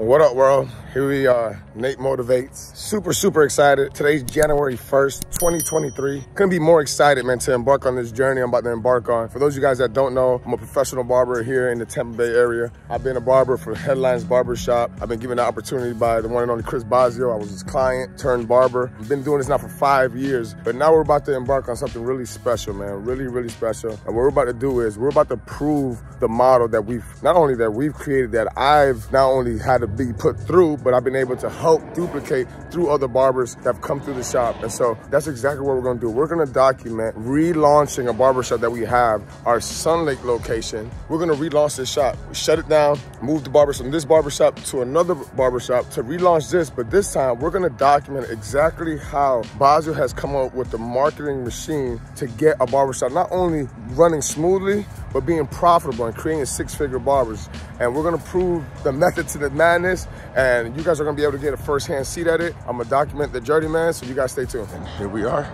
What up, world? Here we are, Nate Motivates. Super, super excited. Today's January 1st, 2023. Couldn't be more excited, man, to embark on this journey I'm about to embark on. For those of you guys that don't know, I'm a professional barber here in the Tampa Bay area. I've been a barber for Headlines Barbershop. I've been given the opportunity by the one and only Chris Bazio. I was his client turned barber. I've been doing this now for five years, but now we're about to embark on something really special, man. Really, really special. And what we're about to do is we're about to prove the model that we've, not only that we've created, that I've not only had to be put through, but I've been able to help duplicate through other barbers that have come through the shop. And so that's exactly what we're gonna do. We're gonna document relaunching a barbershop that we have, our Sun Lake location. We're gonna relaunch this shop. We shut it down, move the barbers from this barbershop to another barbershop to relaunch this, but this time we're gonna document exactly how Bazio has come up with the marketing machine to get a barbershop not only running smoothly, but being profitable and creating six-figure barbers. And we're gonna prove the method to the madness, and you guys are gonna be able to get a first-hand seat at it. I'm gonna document the journey, man, so you guys stay tuned. And here we are,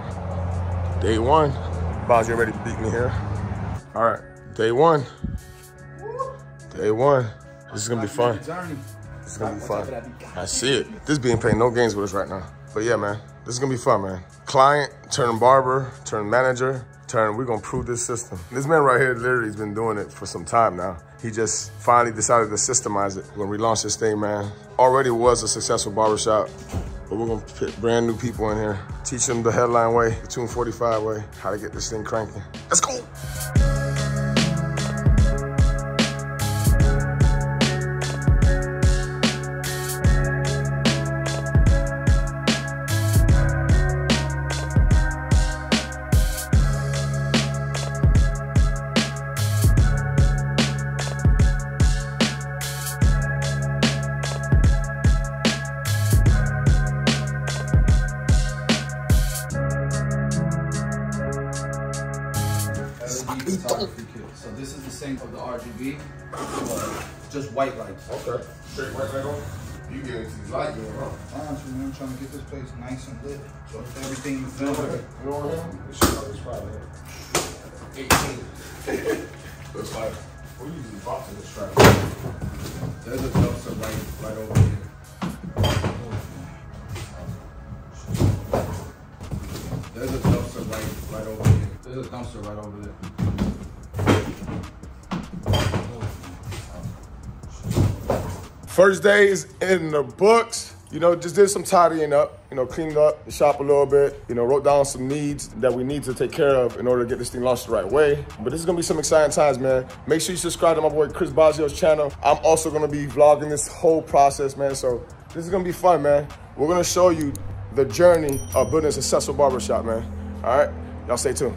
day one. Bazio ready to beat me here. All right, day one. Day one. This is gonna be fun. This is gonna be fun. I see it. This being playing no games with us right now. But yeah, man, this is gonna be fun, man. Client, turn barber, turn manager, turn, we're gonna prove this system. This man right here literally has been doing it for some time now. He just finally decided to systemize it. When we launch this thing, man, already was a successful barbershop, but we're gonna put brand new people in here, teach them the headline way, the 245 way, how to get this thing cranking. Let's go. LED photography kit. So this is the same of the RGB, but just white lights. Okay, straight white back on. You get into these light game, huh? Honestly, man, I'm trying to get this place nice and lit. So everything you feel. You know what I mean? This shit is probably 18. Looks like we usually box in this strap. There's a dumpster right, right over here. There's a dumpster right, right over here. There's a dumpster right over there. First day is in the books. You know, just did some tidying up, you know, cleaned up the shop a little bit, you know, wrote down some needs that we need to take care of in order to get this thing launched the right way. But this is gonna be some exciting times, man. Make sure you subscribe to my boy Chris Bazio's channel. I'm also gonna be vlogging this whole process, man. So this is gonna be fun, man. We're gonna show you the journey of building a successful barbershop, man. All right, y'all stay tuned.